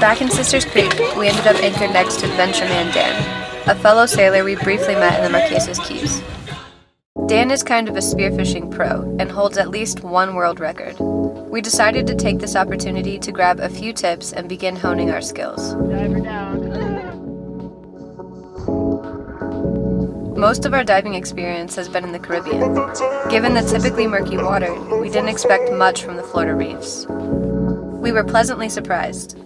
Back in Sisters Creek, we ended up anchored next to Adventureman Dan, a fellow sailor we briefly met in the Marquesas Keys. Dan is kind of a spearfishing pro and holds at least one world record. We decided to take this opportunity to grab a few tips and begin honing our skills. Most of our diving experience has been in the Caribbean. Given the typically murky water, we didn't expect much from the Florida reefs. We were pleasantly surprised.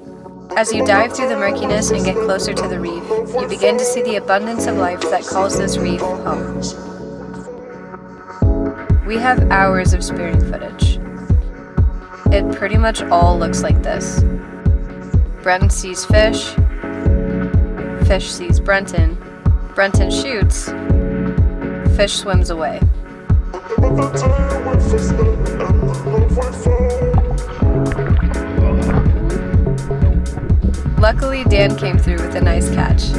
As you dive through the murkiness and get closer to the reef, you begin to see the abundance of life that calls this reef home. We have hours of spearing footage. It pretty much all looks like this. Brenton sees fish, fish sees Brenton, Brenton shoots, fish swims away. Luckily, Dan came through with a nice catch.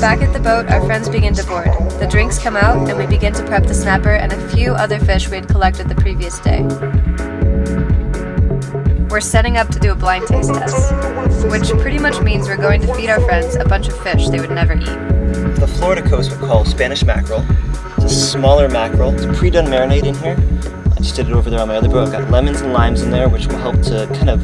Back at the boat, our friends begin to board. The drinks come out, and we begin to prep the snapper and a few other fish we had collected the previous day. We're setting up to do a blind taste test, which pretty much means we're going to feed our friends a bunch of fish they would never eat. The Florida coast we call Spanish mackerel. It's a smaller mackerel. It's pre-done marinade in here. I just did it over there on my other boat. I've got lemons and limes in there, which will help to kind of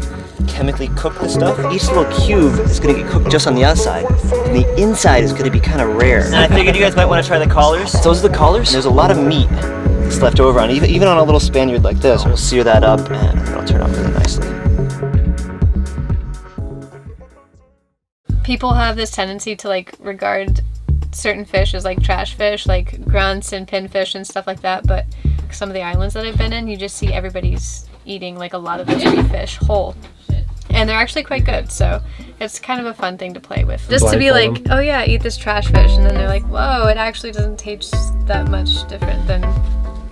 chemically cook the stuff. Each little cube is gonna get cooked just on the outside, and the inside is gonna be kind of rare. And I figured you guys might want to try the collars. Those are the collars. And there's a lot of meat that's left over on even even on a little Spaniard like this. We'll sear that up, and it'll turn out really nicely. People have this tendency to like regard certain fish as like trash fish, like grunts and pinfish and stuff like that. But some of the islands that I've been in, you just see everybody's eating like a lot of those reef fish whole. And they're actually quite good, so it's kind of a fun thing to play with. Just to be like, Blindfold oh yeah, eat this trash fish, and then they're like, whoa, it actually doesn't taste that much different than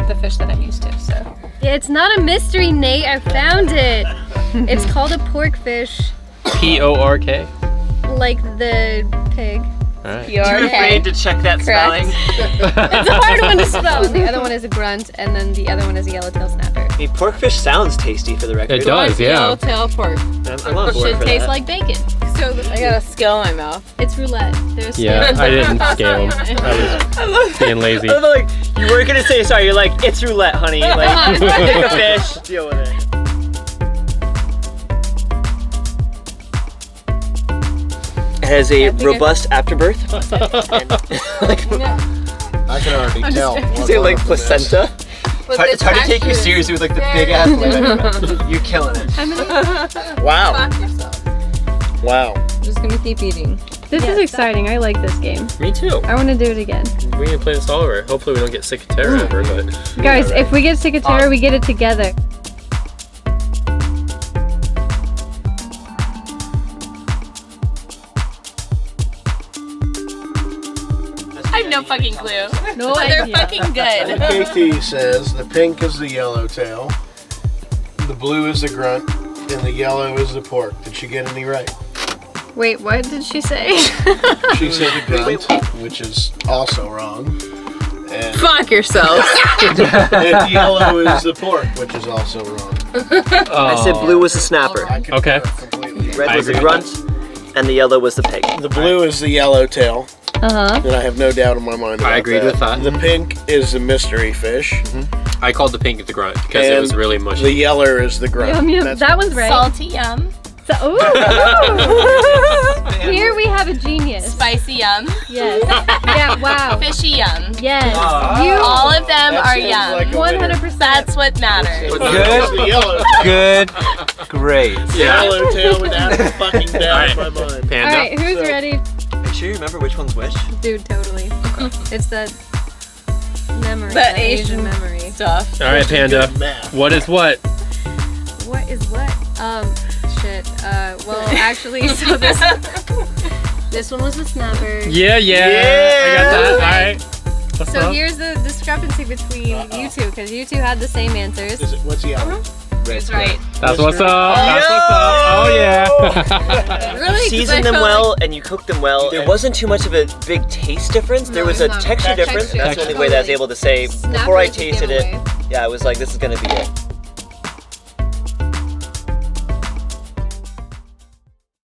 the fish that I'm used to. So Yeah, it's not a mystery, Nate. I found it. it's called a pork fish, P O R K. like the pig. Alright. Too afraid to check that spelling. It's a hard one to spell. the other one is a grunt, and then the other one is a yellowtail snapper. I mean, porkfish sounds tasty for the record. It does, yeah. Yellowtail pork. I'm, I'm on board Should for taste that. like bacon. So I got a scale in my mouth. it's roulette. There's Yeah, I didn't scale them. I was being lazy. I love, like, you weren't gonna say sorry. You're like, it's roulette, honey. Like, pick a fish, deal with it. Has a robust afterbirth. and, like, I can already tell. is it like placenta? It's hard, it's hard to take you seriously with like the big ass. You're killing it. Wow. Fuck yourself. Wow. I'm just gonna keep eating. This is exciting. I like this game. Me too. I want to do it again. We can play this all over. Hopefully we don't get sick of terror ever, but Guys, if we get sick of terror, we get it together. No fucking clue. No But they're fucking good. KT says the pink is the yellowtail, the blue is the grunt, and the yellow is the pork. Did she get any right? wait, what did she say? She said the grunt, which is also wrong. And, Fuck yourself. and yellow is the pork, which is also wrong. I said oh. blue was the snapper, Okay. red I was the agree. grunt, and the yellow was the pig. The blue is the yellowtail, Uh huh. and I have no doubt in my mind about I agreed with that. The pink is the mystery fish, I called the pink the grunt because it was really mushy. the yeller is the grunt. Yum, yum. That one's right. Salty yum. So, ooh. Here we have a genius. Spicy yum. Yes. Yeah. Wow. Fishy yum. Yes. All of them are yum. like a One winner. hundred percent. That's what matters. Good. yellow. Good, great. yeah. Yellowtail without a fucking doubt in my mind. All Panda. right. Who's So- ready? Are you remember which one's which? Dude, totally. it's that memory. That Asian Asian- memory. Stuff. All right, Panda. What is what? What is what? Um, shit. Uh, well, actually, so this this one was the snapper. Yeah, yeah. I got that. All right. What's So up? here's the discrepancy between you two, because you two had the same answers. Is it, what's yellow? That's right. That's what's up. That's what's up. Oh yeah. Really season them felt well and you cook them well, there wasn't too much of a big taste difference. there was a it's not. texture Texture. difference, and that's the only way that I was able to say before I tasted it. away. Yeah, I was like, this is gonna be it.